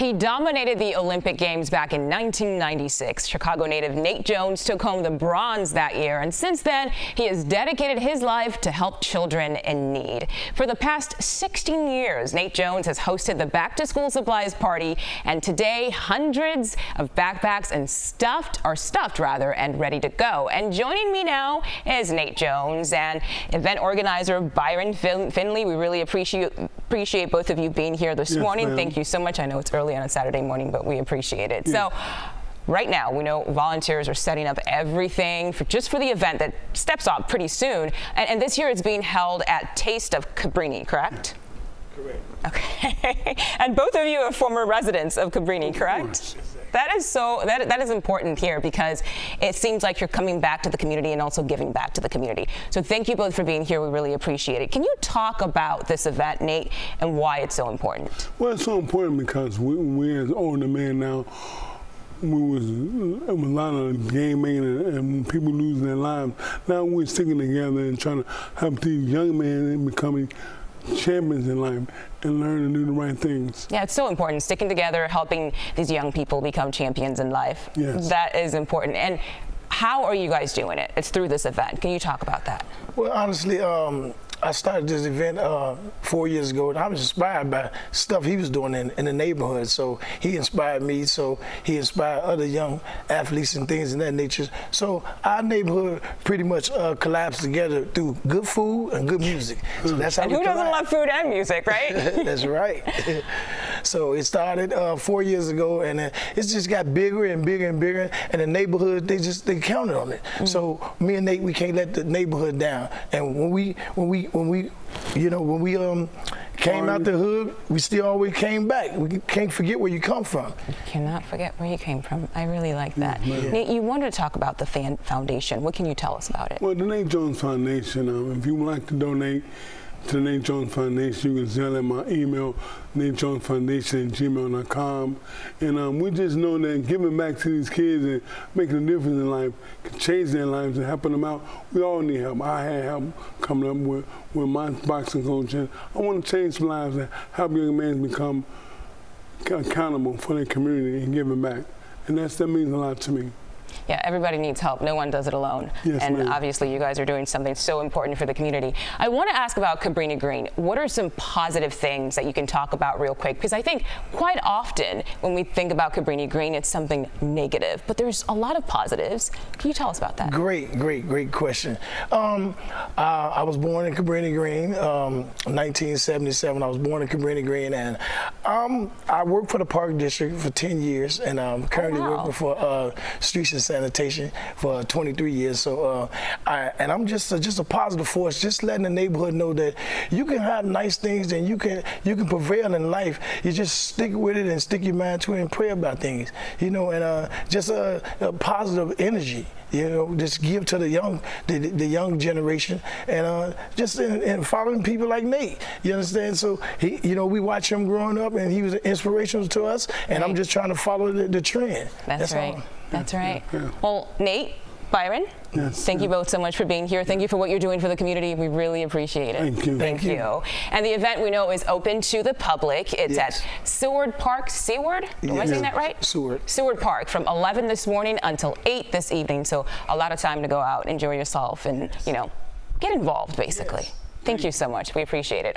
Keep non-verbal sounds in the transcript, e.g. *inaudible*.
He dominated the Olympic Games back in 1996. Chicago native Nate Jones took home the bronze that year, and since then, he has dedicated his life to help children in need. For the past 16 years, Nate Jones has hosted the Back to School Supplies Party, and today, hundreds of backpacks and stuffed, are stuffed rather, and ready to go. And joining me now is Nate Jones and event organizer Byron fin Finley. We really appreciate appreciate both of you being here this yes, morning. Thank you so much. I know it's early on a Saturday morning, but we appreciate it. So. Right now, we know volunteers are setting up everything for, just for the event that steps off pretty soon. And, and this year it's being held at Taste of Cabrini, correct? Correct. Okay. *laughs* and both of you are former residents of Cabrini, correct? That is so that that is important here because it seems like you're coming back to the community and also giving back to the community. So thank you both for being here. We really appreciate it. Can you talk about this event, Nate, and why it's so important? Well, it's so important because we, we as older men now, we was, it was a lot of gaming and, and people losing their lives. Now we're sticking together and trying to help these young men becoming champions in life and learn to do the right things. Yeah, it's so important. Sticking together, helping these young people become champions in life. Yes. That is important. And how are you guys doing it? It's through this event. Can you talk about that? Well, honestly, um, I started this event uh, four years ago, and I was inspired by stuff he was doing in, in, the neighborhood. So he inspired me. So he inspired other young athletes and things in that nature. So our neighborhood pretty much uh, collapsed together through good food and good music. So that's how. And who doesn't love food and music, right? *laughs* that's right. *laughs* so it started uh, four years ago, and it's just got bigger and bigger and bigger. And the neighborhood, they just they counted on it. Mm -hmm. So me and Nate, we can't let the neighborhood down. And when we when we when we, you know, when we um came out the hood, we still always came back. We can't forget where you come from. You cannot forget where you came from. I really like that. Mm-hmm. Nate, you wanted to talk about the fan foundation. What can you tell us about it? Well, the Nate Jones Foundation, um, if you would like to donate, to the Nate Jones Foundation. You can send at my email, Nate Jones Foundation at gmail.com. And um, we just know that giving back to these kids and making a difference in life can change their lives and helping them out. We all need help. I had help coming up with, with my boxing coach. And I want to change lives and help young men become accountable for their community and giving back. And that's, that means a lot to me yeah, everybody needs help. No one does it alone. Yes, and obviously you guys are doing something so important for the community. I want to ask about Cabrini Green. What are some positive things that you can talk about real quick? Because I think quite often when we think about Cabrini Green, it's something negative, but there's a lot of positives. Can you tell us about that? Great, great, great question. Um, uh, I was born in Cabrini Green, um, 1977. I was born in Cabrini Green, and um, I worked for the Park District for 10 years, and I'm currently oh, wow. working for uh, Streets and sanitation for 23 years. So, uh, I, and I'm just a, just a positive force, just letting the neighborhood know that you can have nice things and you can you can prevail in life. You just stick with it and stick your mind to it and pray about things, you know, and uh, just a, a, positive energy. You know, just give to the young, the, the young generation, and uh, just in, in, following people like Nate. You understand? So he, you know, we watch him growing up, and he was inspirational to us, and right. I'm just trying to follow the, the trend. That's, That's right. All. That's right. Yeah. Well, Nate, Byron, yes, thank yeah. you both so much for being here. Thank you for what you're doing for the community. We really appreciate it. Thank you. Thank, thank you. you. And the event we know is open to the public. It's yes. at Seward Park, Seward? Am I saying that right? Seward. Seward Park from 11 this morning until 8 this evening. So a lot of time to go out, enjoy yourself, and, you know, get involved, basically. Yes. Thank you so much. We appreciate it.